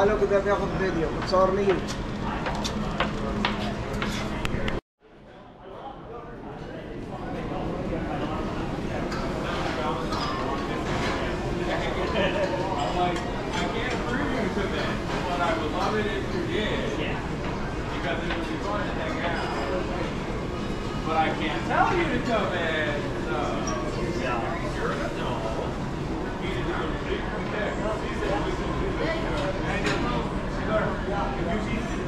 حاله كده بياخد فيديو متصور ليه But I can't tell you to come in. conclusie?